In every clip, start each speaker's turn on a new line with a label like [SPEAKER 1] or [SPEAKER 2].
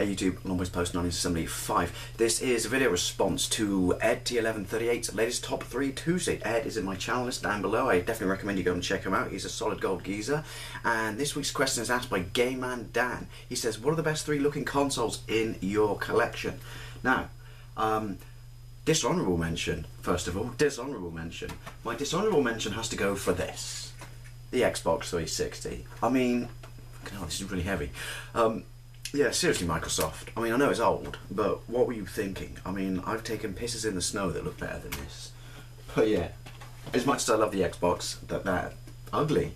[SPEAKER 1] Hey YouTube, Lawnboys Post 1975. This is a video response to Ed T1138's latest top 3 Tuesday. Ed is in my channel list down below. I definitely recommend you go and check him out. He's a solid gold geezer. And this week's question is asked by GameMan Dan. He says, what are the best three looking consoles in your collection? Now, um, dishonourable mention, first of all, dishonourable mention. My dishonourable mention has to go for this. The Xbox 360. I mean, God, this is really heavy. Um, yeah, seriously, Microsoft. I mean, I know it's old, but what were you thinking? I mean, I've taken pisses in the snow that look better than this. But yeah, as much as I love the Xbox, that that ugly.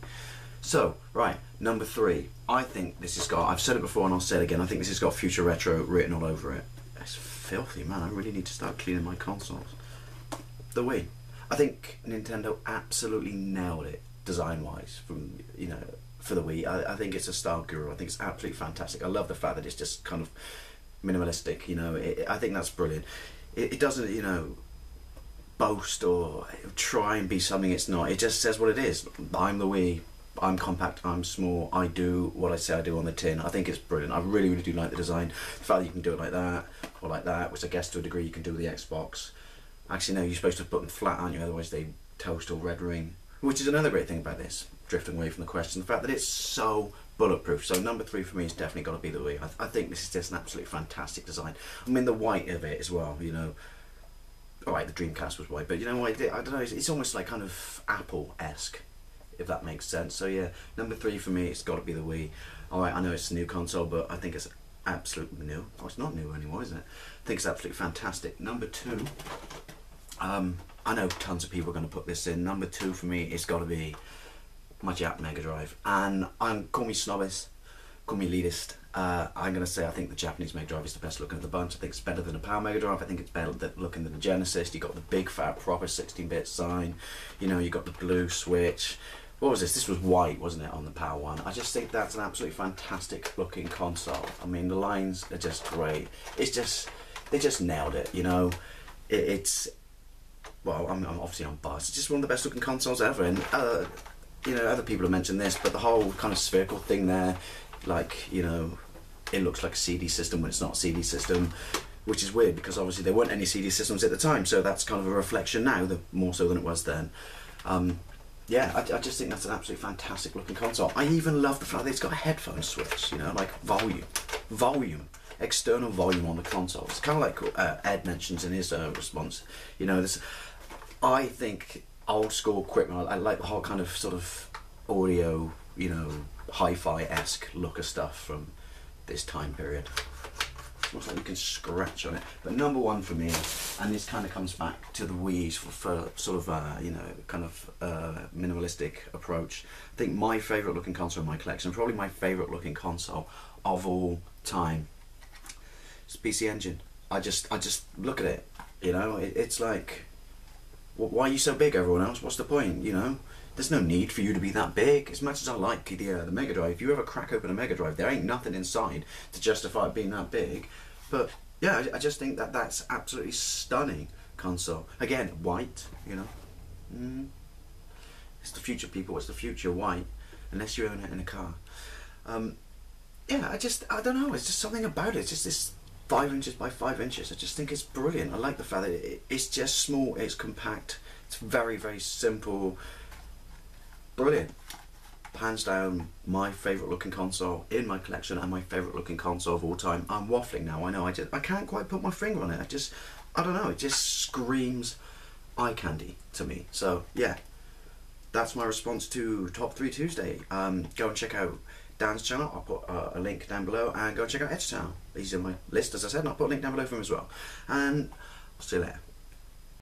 [SPEAKER 1] So, right, number three. I think this has got, I've said it before and I'll say it again, I think this has got Future Retro written all over it. It's filthy, man. I really need to start cleaning my consoles. The Wii. I think Nintendo absolutely nailed it design-wise from, you know, for the Wii. I, I, think it's a style guru. I think it's absolutely fantastic. I love the fact that it's just kind of minimalistic. You know, it, I think that's brilliant. It, it, doesn't, you know, boast or try and be something it's not. It just says what it is. I'm the Wii. I'm compact. I'm small. I do what I say I do on the tin. I think it's brilliant. I really, really do like the design. The fact that you can do it like that or like that, which I guess to a degree you can do with the Xbox. Actually, no, you're supposed to put them flat, aren't you? Otherwise they toast or red ring. Which is another great thing about this drifting away from the question, the fact that it's so bulletproof. So number three for me is definitely got to be the Wii. I, th I, think this is just an absolutely fantastic design. I mean the white of it as well, you know. Alright, the Dreamcast was white, but you know what, I don't know, it's, it's almost like kind of Apple-esque, if that makes sense. So yeah, number three for me, it's got to be the Wii. Alright, I know it's a new console, but I think it's absolutely new. Oh, it's not new anymore, is it? I think it's absolutely fantastic. Number two, um, I know tons of people are going to put this in. Number two for me, it's got to be my Jap Mega Drive. And I'm call me snobbist, call me elitist. Uh, I'm going to say I think the Japanese Mega Drive is the best looking of the bunch. I think it's better than a PAL Mega Drive. I think it's better looking than the Genesis. You got the big fat proper 16-bit sign. You know, you got the blue switch. What was this? This was white, wasn't it, on the PAL one? I just think that's an absolutely fantastic looking console. I mean, the lines are just great. It's just, they just nailed it, you know. It, it's, well, I'm, I'm obviously on biased. It's just one of the best looking consoles ever. And uh, you know, other people have mentioned this, but the whole kind of spherical thing there, like, you know, it looks like a CD system when it's not a CD system, which is weird because obviously there weren't any CD systems at the time, so that's kind of a reflection now, the, more so than it was then. Um, yeah, I, I, just think that's an absolutely fantastic looking console. I even love the fact that it's got a headphone switch, you know, like volume, volume, external volume on the console. It's kind of like uh, Ed mentions in his uh, response, you know, this. I think old school equipment. I, I like the whole kind of sort of audio, you know, hi-fi esque look of stuff from this time period. Looks like you can scratch on it. But number one for me, and this kind of comes back to the Wii's for, for sort of, uh, you know, kind of uh, minimalistic approach. I think my favourite looking console in my collection, probably my favourite looking console of all time, is PC Engine. I just, I just look at it, you know, it, it's like why are you so big, everyone else? What's the point, you know? There's no need for you to be that big. As much as I like the, uh, the Mega Drive, if you ever crack open a Mega Drive, there ain't nothing inside to justify it being that big. But yeah, I, I just think that that's absolutely stunning console. Again, white, you know. Mm. It's the future, people. It's the future, white. Unless you own it in a car. Um, yeah, I just, I don't know. It's just something about it. It's just this five inches by five inches. I just think it's brilliant. I like the fact that it's just small, it's compact, it's very, very simple. Brilliant. Hands down, my favourite looking console in my collection and my favourite looking console of all time. I'm waffling now, I know, I just I can't quite put my finger on it. I just I don't know, it just screams eye candy to me. So yeah, that's my response to Top 3 Tuesday. Um, go and check out Dan's channel. I'll put uh, a link down below and go check out Ed's channel. He's in my list, as I said, and I'll put a link down below for him as well. And I'll see you later.